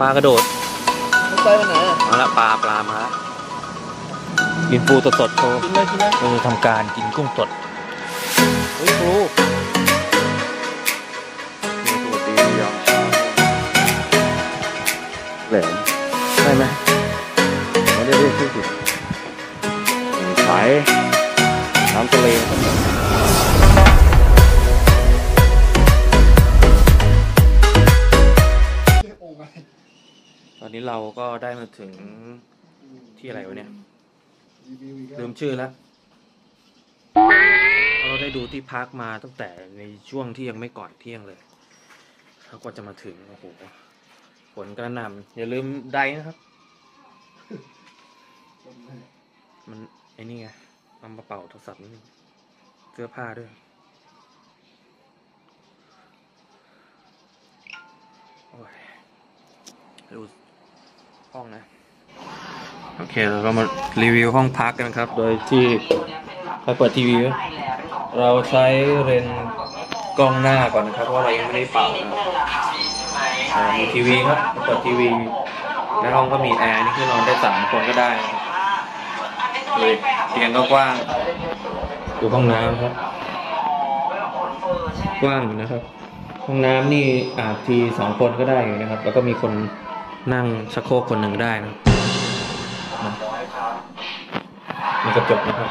ปลากระโดดมันไปวันไหนอะมาละปลาปลามาละกินปูสดสดๆโชว์กินเลยกินเลยเราจะทำการกินกุ้งสดเฮ้ยครูมีตัวตียาวแหลมใช่ไหมไม่ได้เรียกชื่อผิดสายน้ำทะเล นี้เราก็ได้มาถึงที่อะไรวะเนี่ย ลืมชื่อแล้ว เราได้ดูที่พักมาตั้งแต่ในช่วงที่ยังไม่ก่อนเที่ยงเลยแล้วก็จะมาถึง โอ้โหฝนกระหน่ำอย่าลืมไดนะครับ มันไอ้นี่ไงเอามาเป่าโทรศัพท์นิดนึงเสื้อผ้าด้วยโอ้ยดู ห้องนะ โอเคเราก็มารีวิวห้องพักกันครับ โดยที่ใครเปิดทีวี เราใช้เรนส์กล้องหน้าก่อนนะครับ เพราะเรายังไม่ได้เป่านะอ่ามีทีวีครับเปิดทีวีในห้องก็มีแอร์นี่คือนอนได้สามคนก็ได้นะครับเลยเตียงก็กว้างดูห้องน้ำครับ กว้างอยู่นะครับ ห้องน้ำนี่อาบทีสองคนก็ได้อยู่นะครับ แล้วก็มีคน นั่งชักโคกคนหนึ่งได้นะครันะมีกระจกนะครับ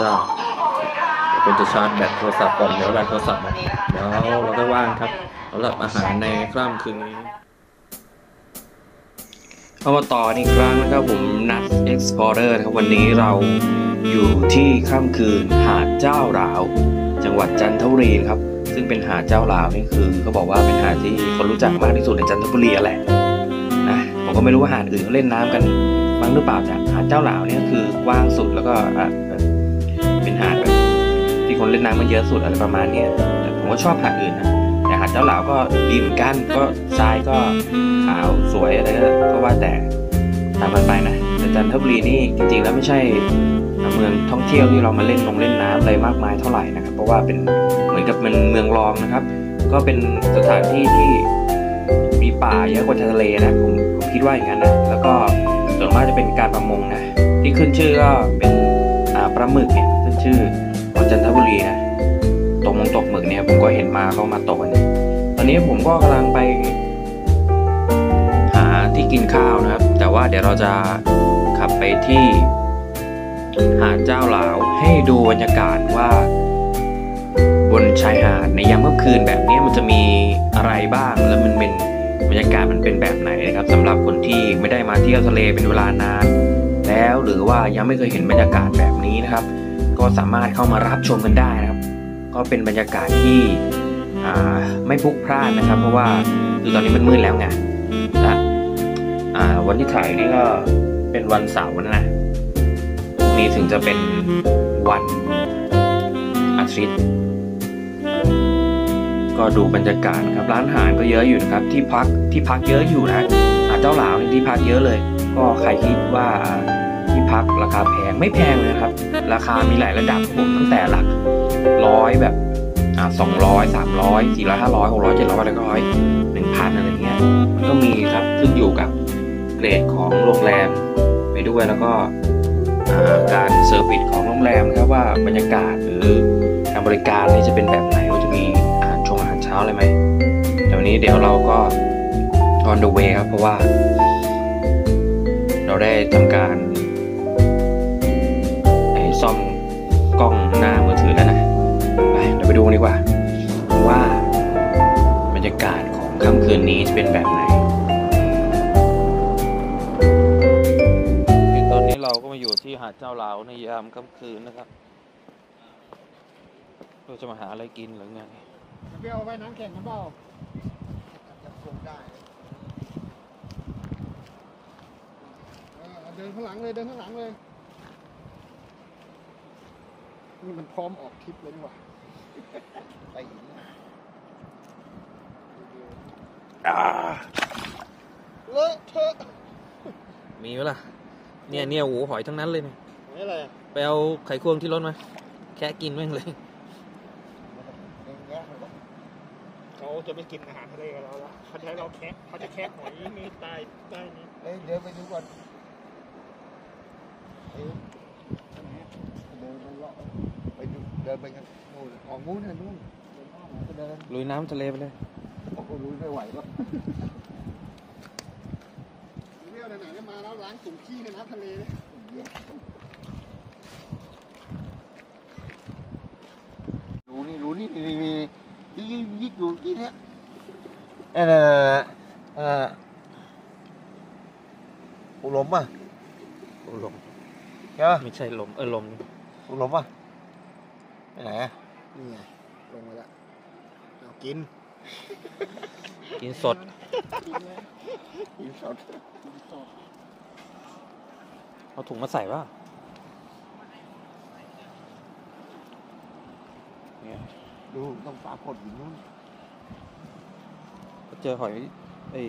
จ้าเป็นจะชาร์จแบตโทรศัพท์ก่อนเดี๋ยวแบตโทรศัพท์มดเดี๋ยวเราก็ว่างครับสำหรับอาหารในค่ำคืนนี้เข้ามาต่ออีกครั้งนะครับผมนัด Explorer นะครับวันนี้เราอยู่ที่ค่ำคืนหาดเจ้าหลาว จังหวัดจันทบุรีครับ ซึ่งเป็นหาดเจ้าหลาวนี่คือเขาบอกว่าเป็นหาดที่คนรู้จักมากที่สุดในจันทบุรีแหละนะผมก็ไม่รู้ว่าหาดอื่นเขาเล่นน้ำกันบ้างหรือเปล่าแต่หาดเจ้าหลาวเนี่ยคือกว้างสุดแล้วก็เป็นหาดแบบที่คนเล่นน้ำมันเยอะสุดอะไรประมาณนี้แต่ผมก็ชอบหาดอื่นนะแต่หาดเจ้าหลาวก็ดีเหมือนกันก็ทรายก็ขาวสวยอะไรก็ว่าแต่ตามกันไปนะแต่จันทบุรีนี่จริงๆแล้วไม่ใช่เมืองท่องเที่ยวที่เรามาเล่นลงเล่นน้ำอะไรมากมายเท่าไหร่นะครับเพราะว่าเป็น อนกับเป็นเมืองรองนะครับ ก็เป็นสถานที่ที่มีป่าเยอะกว่าทะเลนะผมผมคิดว่าอย่างนั้นนะแล้วก็ส่วนมากจะเป็นการประมงนะที่ขึ้นชื่อก็เป็นอ่าปลาหมึกเนี่ยขึ้นชื่อของจันทบุรีนะตกมงตกหมึกเนี่ยผมก็เห็นมาเขามาตกกันตอนนี้ผมก็กำลังไป หาที่กินข้าวนะครับ แต่ว่าเดี๋ยวเราจะขับไปที่หาดเจ้าหลาวให้ดูบรรยากาศว่า ชายหาดในยามค่ำคืนแบบนี้มันจะมีอะไรบ้าง แล้วมันเป็นบรรยากาศมันเป็นแบบไหนนะครับสำหรับคนที่ไม่ได้มาเที่ยวทะเลเป็นเวลานาน แล้วหรือว่ายังไม่เคยเห็นบรรยากาศแบบนี้นะครับ ก็สามารถเข้ามารับชมกันได้นะครับ ก็เป็นบรรยากาศที่ไม่พลุกพล่านนะครับ เพราะว่าคือตอนนี้มันมืดแล้วไงและวันที่ถ่ายนี่ก็เป็นวันเสาร์นะพรุ่งนี้ถึงจะเป็นวันอาทิตย์ ก็ดูบรรยากาศครับร้านอาหารก็เยอะอยู่นะครับที่พักที่พักเยอะอยู่นะหาเจ้าหลาวนี่ที่พักเยอะเลย ก็ใครคิดว่าที่พักราคาแพงไม่แพงเลยนะครับ ราคามีหลายระดับผมตั้งแต่หลักร้อยแบบอ่าสองร้อยสามร้อยสี่ร้อยห้าร้อยหกร้อยเจ็ดร้อยแปดร้อยหนึ่งพันอะไรเงี้ยมันก็มีครับขึ้นอยู่กับเกรดของโรงแรมไปด้วยแล้วก็การ service ของโรงแรมครับว่าบรรยากาศหรือการบริการนี่จะเป็นแบบไหน ชงอาหารเช้าอะไรไหมเดี๋ยวนนี้เดี๋ยวเราก็ on the way ครับ เพราะว่า เราได้ทำการซ่อมกล้องหน้ามือถือแล้วนะไปเดี๋ยวไปดูดีกว่า ว่าบรรยากาศของค่ำคืนนี้จะเป็นแบบไหนตอนนี้เราก็มาอยู่ที่หาดเจ้าหลาวในยามค่ำคืนนะครับ เราจะมาหาอะไรกินหรือไง เบี้ยวไปน้ำแข็งกันเปล่าเออเดินข้างหลังเลยเดินข้างหลังเลย นี่มันพร้อมออกทริปเลยนี่หว่าไปอีกนะเลอะเทอะมีไหมล่ะ เนี่ยเนี่ยโอ้โหหอยทั้งนั้นเลยเนี่ยนี่อะไรอะไปเอาไขควงที่รถมา แค่กินแม่งเลยเองแยะเลย เขาจะไม่กินอาหารทะเลกับเราแล้วเขาจะให้เราแคะเขาจะแคะหอยนี่ใต้ใต้นี้เอ้ยเดินไปดูก่อนเอ้ยไปไหนอะเดินไปเลาะไปดูเดินไปกันโน่นออกงู้นนะนู่นเดินอ้อมก็เดินลุยน้ำทะเลไปเลย โอ้โหลุยไม่ไหวแล้วเรื่องไหนๆมาแล้วล้างถุงขี้ในน้ำทะเลเลยดูนี่ดูนี่นี่นี่นี่ ยิกยิกอยู่ที่เนี้ยเออเออปูหลมป่ะโอ้ลมใช่ป่ะไม่ใช่ลมเออลมปูหลมป่ะไปไหนอะนี่ไงลงไปแล้วเอากิน กินสด กินสดเอาถุงมาใส่ป่ะเนี่ย ดูต้องปลาผดอยู่นู่นก็เจอหอยไอ้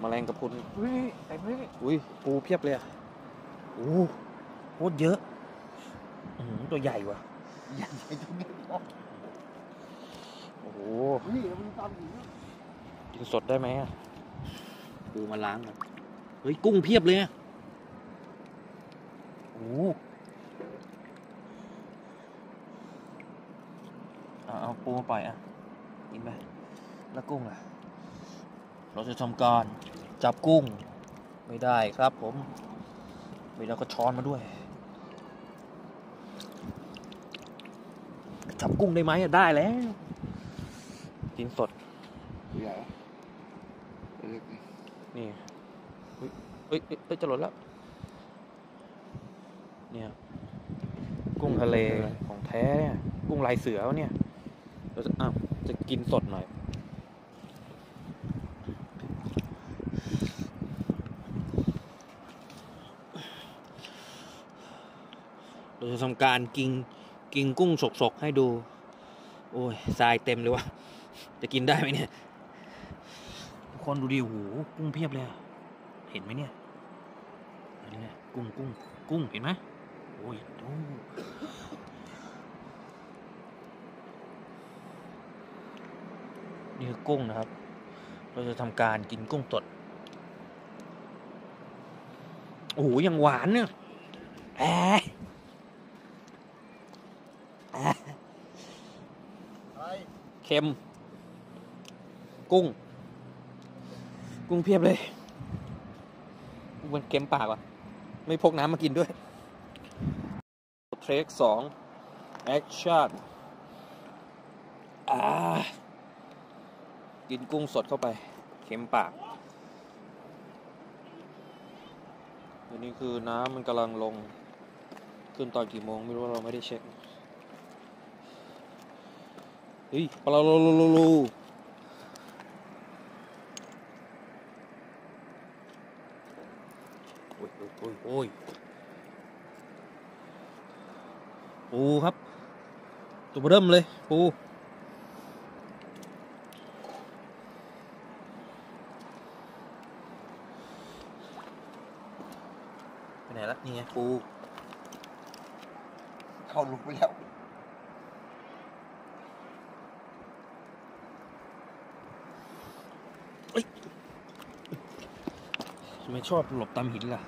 แมลงกระพรุนเฮ้ยไอ้เฮ้ยอุ้ยปูเพียบเลยอะโอ้โคตรเยอะอื้อหือตัวใหญ่ว่ะใหญ่จนเด็กออกโอ้โหนี่มันตามอยู่นู่นกินสดได้ไหมอะปูมาล้างก่อนเฮ้ยกุ้งเพียบเลยอะโอ้โหเอาเอาปู มาปล่อยอะ กินไป แล้วกุ้งอะ เราจะทำการจับกุ้ง ไม่ได้ครับผม ไม่ได้ก็ช้อนมาด้วย จับกุ้งได้ไหมอะได้แล้ว กินสดใหญ่เล็กนี่นี่เฮ้ยเฮ้ยเฮ้ย เฮ้ยจะหล่นแล้ว เนี่ย กุ้งทะเลของแท้เนี่ย กุ้งลายเสือวะเนี่ย เราจะอ้าวจะกินสดหน่อย เราจะทำการกินกินกุ้งสกๆ ให้ดู โอ้ยทรายเต็มเลยวะจะกินได้ไหมเนี่ยทุกคนดูดิโอ้โหกุ้งเพียบเลย เห็นไหมเนี่ยอันนี้เนี่ยกุ้งกุ้งกุ้งเห็นไหมโอ้ยดู นี่คือกุ้งนะครับ เราจะทำการกินกุ้งสดโอ้โหยังหวานเนี่ยแอะแอะอะไรเค็ม กุ้ง กุ้งเพียบเลยมันเค็มปากว่ะ ไม่พกน้ำมากินด้วยเทรคสองแอคชั่นอ่า กินกุ้งสดเข้าไป เค็มปากอันนี้คือน้ำมันกำลังลง ขึ้นตอนกี่โมงไม่รู้เราไม่ได้เช็คเฮ้ยปลาโลโลโลโลโอ้ยโอ้ยโอ้ยโอ้ยปูครับ ตัวเริ่มเลยปูไหนละนี่ไงปู เข้าลุกไปแล้ว ทำไม ชอบหลบตามหินล่ะ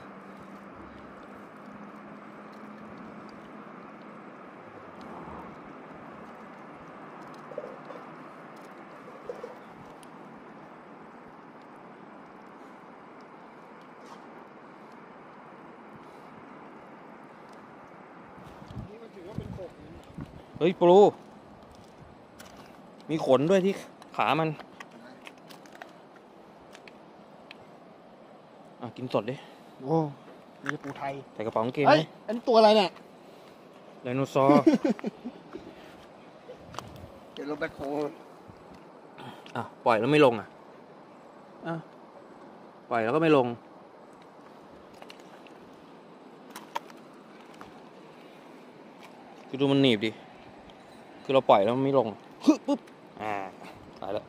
นี่มันถือว่าเป็นขบนะ เฮ้ยปูมีขนด้วยที่ขามัน อะ กินสดดิ โอ้นี่ปูไทยใส่กระเป๋ากางเกงเฮ้ไหยมอันนี้ตัวอะไรเนี่ย ไดโนเสาร์ เดี๋ยวรถแบคโฮอะปล่อยแล้วไม่ลงอะอะปล่อยแล้วก็ไม่ลง คือดูมันหนีบดิ คือเราปล่อยแล้วมันไม่ลงฮึบปุ๊บ อ่าตายแล้ว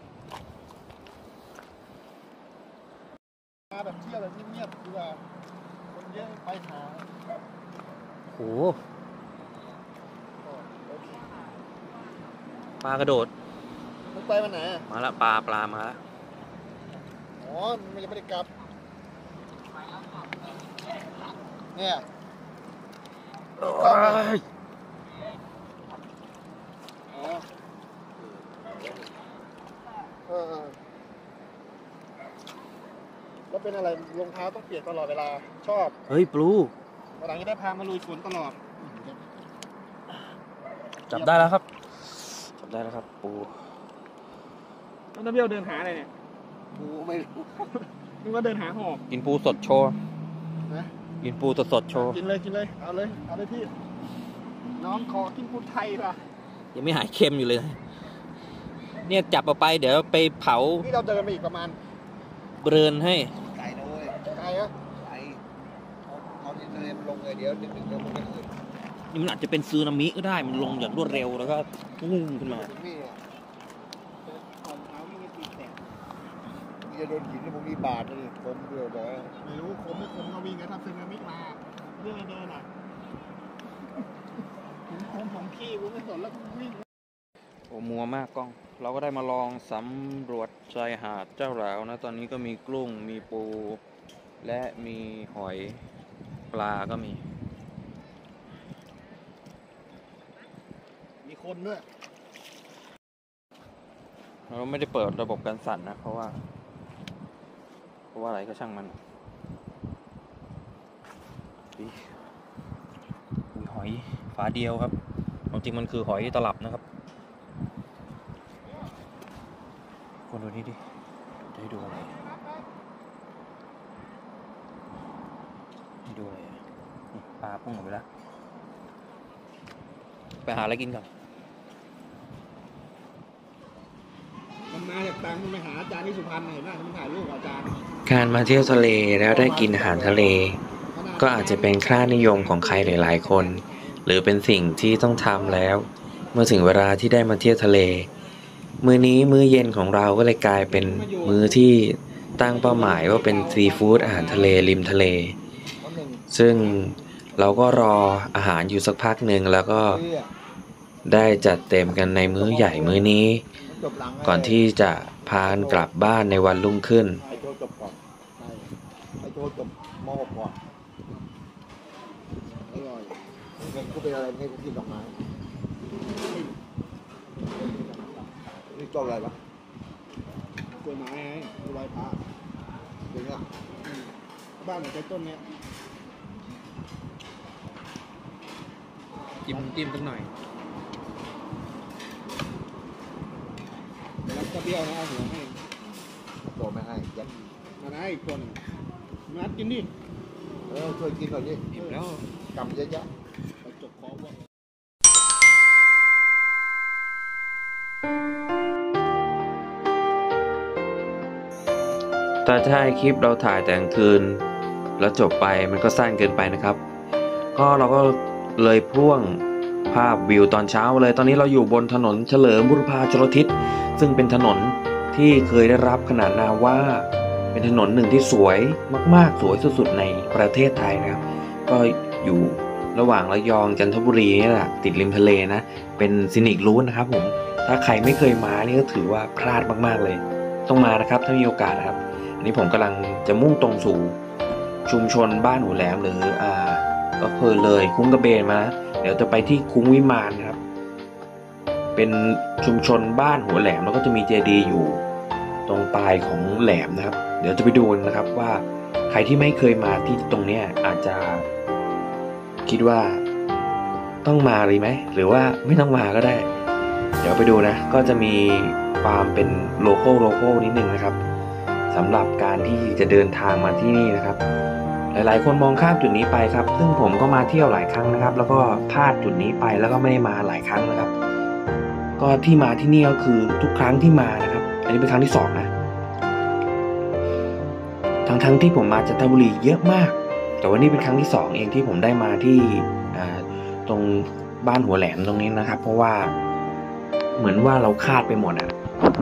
มาแบบเที่ยวแบบเงียบๆดีก ว่าคนเยอะไปหาโหโอเคปลากระโดดมึงไปวันไหนอะมาละปลาปลามาละอ๋อมันยังไม่ได้กลับ เนี่ยอ๋อเออเออแล้ว เป็นอะไรรองเท้าต้องเปียกตลอดเวลาชอบเฮ้ยปลูวันหลังจะได้พามาลุยฝนตลอดจับได้แล้วครับจับได้แล้วครับ ปูต้องเบี้ยวเดินหาอะไรเนี่ยกูไม่รู้มึงก็เดินหาหอบกินปูสดโชว์นะกินปูสดสดๆโชว์กินเลยกินเลยเอาเลยเอาเลยพี่น้องขอกินปูไทยป่ะยังไม่หายเค็มอยู่เลย เนี่ยจับเอาไปเดี๋ยวไปเผานี่เราเดินมาอีกประมาณเบรินให้ ดี๋ยวดึกๆเดี๋ยวมันจะขึ้นนี่มันอาจจะเป็นซึนามิก็ได้มันลงอย่างรวดเร็วแล้วก็พุ่งขึ้นมาถึงนี่เนี่ยรองเท้าวิ่งไม่ตีแตกมีจะโดนหินแล้วพวกนี้บาดนะนี่ผมเบื่อบอกว่าไม่รู้คมไม่คมก็วิ่งกันทำซึนามิมาเรื่องเดินอะผมคมผมขี้กูไม่สนแล้วกูวิ่งโอ้มัวมากกล้อง เราก็ได้มาลองสำรวจชายหาดเจ้าหลาวนะ ตอนนี้ก็มีกุ้งมีปู และมีหอยปลาก็มี คนด้วย เราไม่ได้เปิดระบบการสั่นนะ เพราะว่า เพราะว่าอะไรก็ช่างมันมีมีหอยฝาเดียวครับความจริงมันคือหอยตลับนะครับคนดูนี่ดิจะให้ดูอะไรให้ดูอะไรอะนี่ปลาพุ่งออกไปแล้ว ไปหาอะไรกินก่อน มาจากตังมันไปหาอาจารย์ที่สุพรรณเห็นไหมมันถ่ายรูปกับอาจารย์ การมาเที่ยวทะเลแล้วได้กินอาหารทะเล ก็อาจจะเป็นค่านิยมของใครหลาย ๆ คน หรือเป็นสิ่งที่ต้องทำแล้ว เมื่อถึงเวลาที่ได้มาเที่ยวทะเล มื้อนี้มื้อเย็นของเราก็เลยกลายเป็นมื้อที่ตั้งเป้าหมายว่าเป็นซีฟู้ดอาหารทะเลริมทะเล ซึ่งเราก็รออาหารอยู่สักพักหนึ่งแล้วก็ได้จัดเต็มกันในมื้อใหญ่มื้อนี้ ก่อนที่จะพากันกลับบ้านในวันรุ่งขึ้นไอ้โจจบก่อนไอ้โจจบม .6 ก่อนอร่อยเงินกูเป็นอะไรให้กูกินดอกไม้นี่จบอะไรปะกล้วยไม้ไงกล้วยพระจริงอะบ้านไหนใช้ต้นเนี้ยจิ้มจิ้มสักหน่อย แล้วก็เบี้ยวนะเอาหัวให้โจไม่ให้ยัดมาได้อีกคนนัดกินดิเออช่วยกินหน่อยดิอิ่มแล้วกำเยอะไปจบคอพวกแต่ถ้าคลิปเราถ่ายแต่กลางคืน แล้วจบไปมันก็สั้นเกินไปนะครับ ก็เราก็เลยพ่วง ภาพวิวตอนเช้าเลย ตอนนี้เราอยู่บนถนนเฉลิมบุรพาชลทิศ ซึ่งเป็นถนนที่เคยได้รับขนานนามว่า เป็นถนนหนึ่งที่สวยมาก ๆ สวยสุดๆในประเทศไทยนะครับ ก็อยู่ระหว่างระยองจันทบุรีนี่แหละติดริมทะเลนะ เป็นซินิกรูทนะครับผมถ้าใครไม่เคยมานี่ก็ถือว่าพลาดมากๆเลย ต้องมานะครับถ้ามีโอกาสนะครับ อันนี้ผมกำลังจะมุ่งตรงสู่ชุมชนบ้านหัวแหลมหรืออ่าก็คือเลยคุ้งกระเบนมานะ เดี๋ยวจะไปที่คุ้งวิมานครับ เป็นชุมชนบ้านหัวแหลมแล้วก็จะมีเจดีย์อยู่ตรงปลายของแหลมนะครับ เดี๋ยวจะไปดูนะครับว่าใครที่ไม่เคยมาที่ตรงเนี้ยอาจจะ คิดว่าต้องมาเลยไหมหรือว่าไม่ต้องมาก็ได้ เดี๋ยวไปดูนะ ก็จะมีความเป็นโลโก้โลโก้นิดนึงนะครับสำหรับการที่จะเดินทางมาที่นี่นะครับ หลายๆ คนมองข้ามจุดนี้ไปครับ ซึ่งผมก็มาเที่ยวหลายครั้งนะครับ แล้วก็พลาดจุดนี้ไปแล้วก็ไม่ได้มาหลายครั้งนะครับ ก็ที่มาที่นี่ก็คือทุกครั้งที่มานะครับ อันนี้เป็นครั้งที่สองนะ ทั้งๆที่ผมมาจันทบุรีเยอะมาก แต่วันนี้เป็นครั้งที่สองเองที่ผมได้มาที่ตรงบ้านหัวแหลมตรงนี้นะครับ เพราะว่าเหมือนว่าเราคาดไปหมดอะ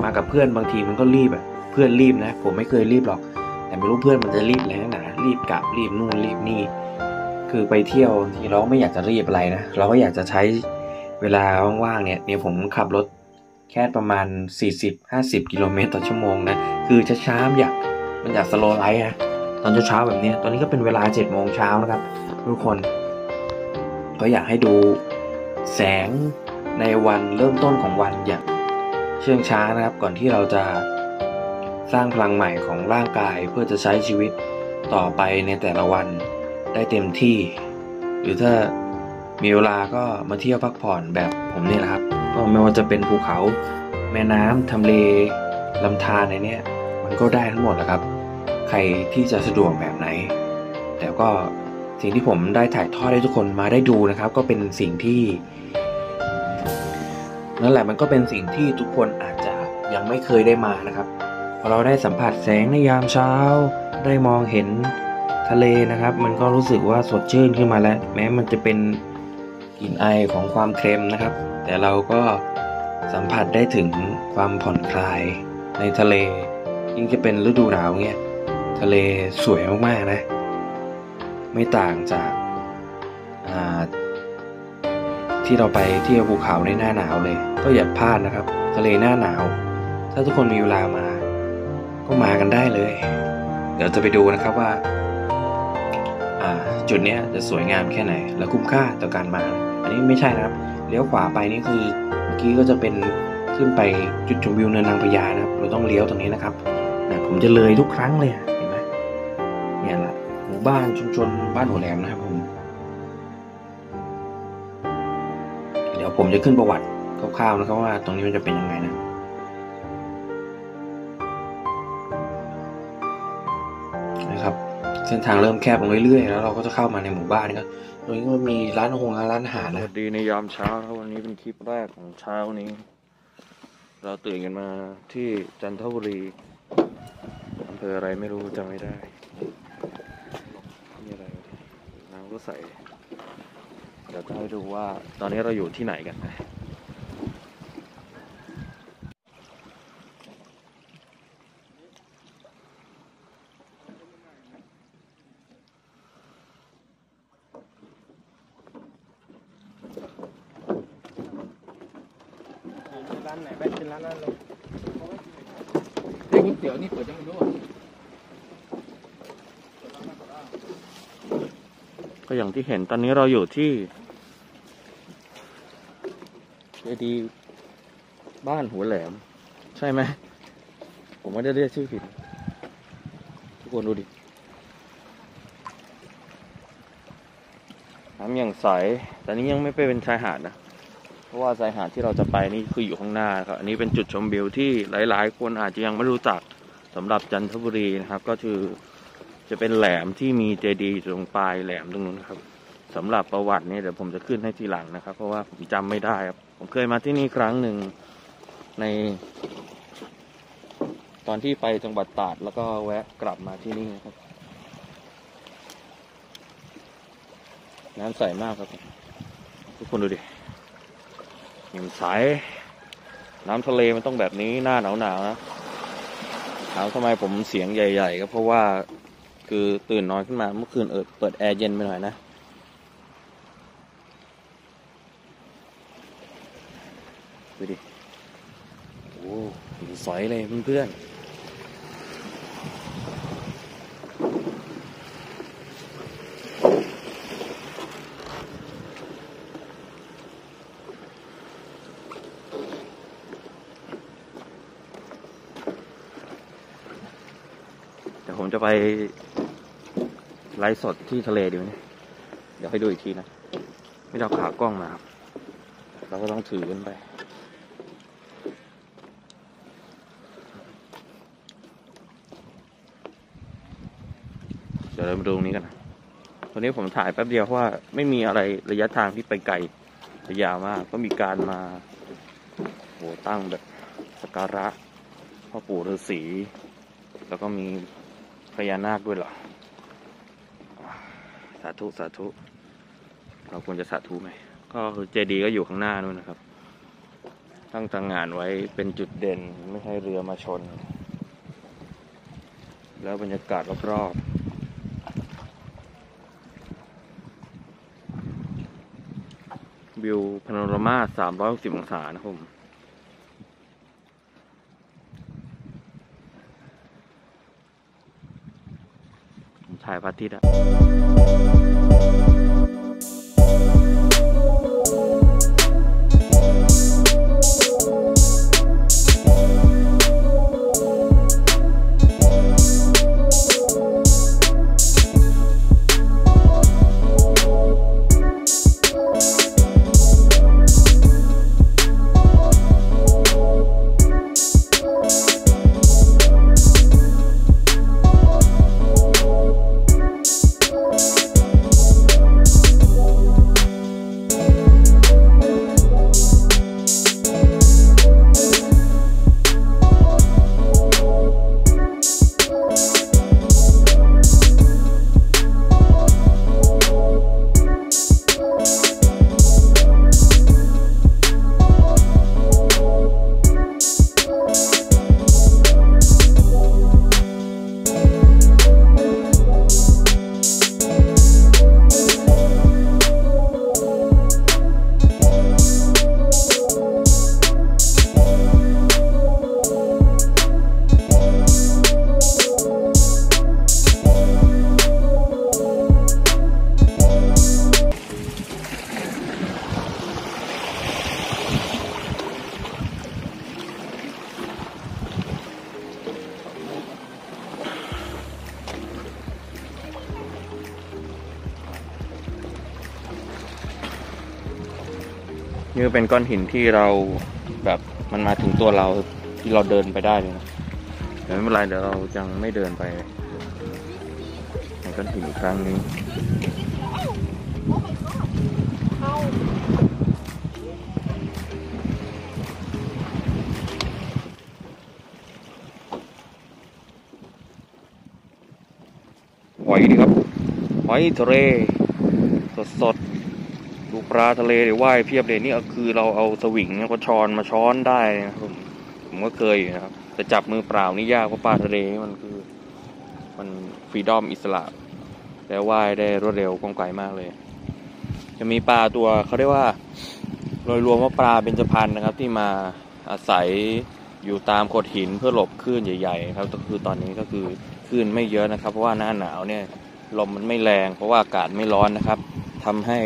มากับเพื่อนบางทีมันก็รีบอะเพื่อนรีบนะ ผมไม่เคยรีบหรอก แต่ไม่รู้เพื่อนมันจะรีบอะไรนักหนารีบกลับรีบนู่นรีบนี่ คือไปเที่ยวทีเราไม่อยากจะรีบอะไรนะ เราก็อยากจะใช้เวลาว่างๆเนี่ยเนี่ยผมขับรถแค่ประมาณ 40-50 กิโลเมตรต่อชั่วโมงนะ คือช้าๆอยากมันอยากสโลไลท์นะตอนเช้าๆแบบนี้ ตอนนี้ก็เป็นเวลา7โมงเช้านะครับ ทุกคน ก็อยากให้ดูแสงในวันเริ่มต้นของวันอย่างเชื่องช้านะครับ ก่อนที่เราจะ สร้างพลังใหม่ของร่างกายเพื่อจะใช้ชีวิตต่อไปในแต่ละวันได้เต็มที่ หรือถ้ามีเวลาก็มาเที่ยวพักผ่อนแบบผมนี่แหละครับก็ไม่ว่าจะเป็นภูเขา แม่น้ำทำเลลำธารในเนี้ยมันก็ได้ทั้งหมดแหละครับ ใครที่จะสะดวกแบบไหน แต่ก็สิ่งที่ผมได้ถ่ายทอดให้ทุกคนมาได้ดูนะครับ ก็เป็นสิ่งที่นั่นแหละมันก็เป็นสิ่งที่ทุกคนอาจจะยังไม่เคยได้มานะครับ เราได้สัมผัสแสงในยามเช้า ได้มองเห็นทะเลนะครับ มันก็รู้สึกว่าสดชื่นขึ้นมาแล้ว แม้มันจะเป็นกลิ่นไอของความเค็มนะครับ แต่เราก็สัมผัสได้ถึงความผ่อนคลายในทะเล ยิ่งจะเป็นฤดูหนาวเงี้ยทะเลสวยมากๆนะ ไม่ต่างจากาที่เราไปเที่ยวภูเขาในหน้าหนาวเลย ก็อย่าพลาดนะครับ ทะเลหน้าหนาว ถ้าทุกคนมีเวลามา ก็มากันได้เลย เดี๋ยวจะไปดูนะครับว่า จุดนี้จะสวยงามแค่ไหน และคุ้มค่าต่อการมา อันนี้ไม่ใช่นะครับ เลี้ยวขวาไปนี่คือเมื่อกี้ก็จะเป็นขึ้นไปจุดชมวิวเนินนางพญานะครับ เราต้องเลี้ยวตรงนี้นะครับนะผมจะเลยทุกครั้งเลยเห็นไหมเนี่ยแหละหมู่บ้านชุมชนบ้านหัวแหลมนะครับผมเดี๋ยวผมจะขึ้นประวัติคร่าวๆนะครับว่าตรงนี้มันจะเป็นยังไงนะ เส้นทางเริ่มแคบลงเรื่อยๆ แล้วเราก็จะเข้ามาในหมู่บ้านนะครับตรงนี้ก็มีร้านหงร้านอาหารสนะวัสดีในยามเช้าครับวันนี้เป็นคลิปแรกของเช้านี้ เราตื่นกันมาที่จันทบุรีอำเภออะไรไม่รู้จำไม่ได้นี่อะไรน้ำก็ใสเดี๋ยวจะให้ดูว่าตอนนี้เราอยู่ที่ไหนกันนะ ร้านไหนแม่เป็นร้านนั้นเลยเฮ้ยก๋วยเตี๋ยวนี่เปิดยังไม่รู้อะ ก็ อย่างที่เห็นตอนนี้เราอยู่ที่เจดีบ้านหัวแหลม ใช่ไหม ผมไม่ได้เรียกชื่อผิด ทุกคนดูดิน้ำอย่างใส แต่นี้ยังไม่ไปเป็นชายหาดนะ เพราะว่าชายหาดที่เราจะไปนี่คืออยู่ข้างหน้าครับ อันนี้เป็นจุดชมวิวที่หลาย ๆ คนอาจจะยังไม่รู้จักสำหรับจันทบุรีนะครับ ก็คือ จะเป็นแหลมที่มีเจดีย์ตรงปลายแหลมตรงนู้นครับสำหรับประวัติเนี่ยเดี๋ยวผมจะขึ้นให้ทีหลังนะครับ เพราะว่าผมจำไม่ได้ครับ ผมเคยมาที่นี่ครั้งหนึ่งใน ตอนที่ไปจังหวัดตราดแล้วก็แวะกลับมาที่นี่นะครับ น้ำใสมากครับ ทุกคนดูดิยังใส น้ำทะเลมันต้องแบบนี้หน้าหนาวหนาวๆนะถามทำไมผมเสียงใหญ่ ๆ ก็เพราะว่า คือตื่นนอนขึ้นมาเมื่อคืนเอิดเปิดแอร์เย็นไปหน่อยนะ ดูดิ โอ้หินสอยเลยเพื่อนผมจะไป ไลฟ์สดที่ทะเลดีไหมเนี่ยเดี๋ยวให้ดูอีกทีนะ ไม่ได้เอาขากล้องมาครับ เราก็ต้องถือกันไป เดี๋ยวเรามาดูตรงนี้กันนะวันนี้ผมถ่ายแป๊บเดียวเพราะว่าไม่มีอะไรระยะทางที่ไปไกลยาวมาก ก็มีการมาโหตั้งแบบสการะพ่อปู่ฤาษีแล้วก็มีพญานาคด้วยเหรอ สาธุสาธุ เราควรจะสาธุไหม ก็คือเจดีย์ก็อยู่ข้างหน้านู่นนะครับ ตั้งตังงานไว้เป็นจุดเด่นไม่ให้เรือมาชน แล้วบรรยากาศรอบๆวิวพาโนรามา360 องศานะครับผม ฉายพระอาทิตย์อะ นี่ก็เป็นก้อนหินที่เราแบบมันมาถึงตัวเราที่เราเดินไปได้เลยนะแต่ไม่เป็นไรเดี๋ยวเรายังไม่เดินไปในก้อนหินอีกครั้งหนึงหอยดีครับหอยทะเลสดๆดูป ลาทะเลเดี๋ยวว่ายเพียบเลยนี่คือเราเอาสวิงแล้วก็ช้อนมาช้อนได้นะครับผมผมก็เคยอยู่นะครับ แต่จับมือเปล่านี่ยากเพราะปลาทะเลมันคือ มันฟรีดอมอิสระ แล้วว่ายได้รวดเร็วกว่องไกลมากเลย จะมีปลาตัวเขาเรียกว่าโดยรวมว่าปลาเบญจพรรณนะครับ ที่มาอาศัยอยู่ตามโขดหินเพื่อหลบคลื่นใหญ่ ๆ ครับ ก็คือตอนนี้ก็คือคลื่นไม่เยอะนะครับ เพราะว่าหน้าหนาวเนี่ยลมมันไม่แรง เพราะว่าอากาศไม่ร้อนนะครับทำให้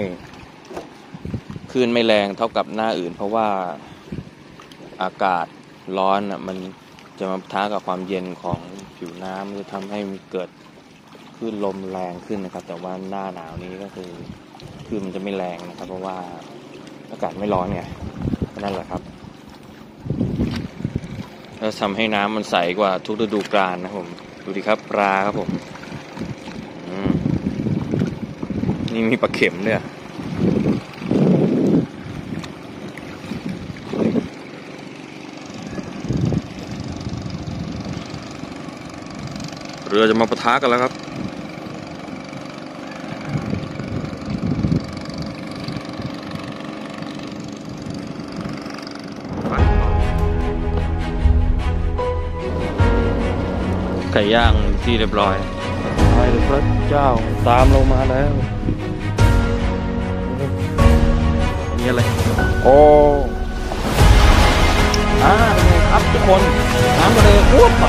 คลื่นไม่แรงเท่ากับหน้าอื่น เพราะว่าอากาศร้อนอะมันจะมาท้ากับความเย็นของผิวน้ำมันจะทำให้มันเกิดคลื่นลมแรงขึ้นนะครับ แต่ว่าหน้าหนาวนี้ก็คือคลื่นมันจะไม่แรงนะครับ เพราะว่าอากาศไม่ร้อนไงนั่นแหละครับแล้วทำให้น้ำมันใสกว่าทุกฤดูกาลนะครับผมดูดิครับปลาครับผมอืมนี่มีปลาเข็มด้วย เรือจะมาปะทะกันแล้วครับ ไก่ย่างที่เรียบร้อยไปเลยพระเจ้าตามเรามาแล้ว นี่อะไร โอ้อ่าเป็นไงครับทุกคน น้ำทะเลโคตรใส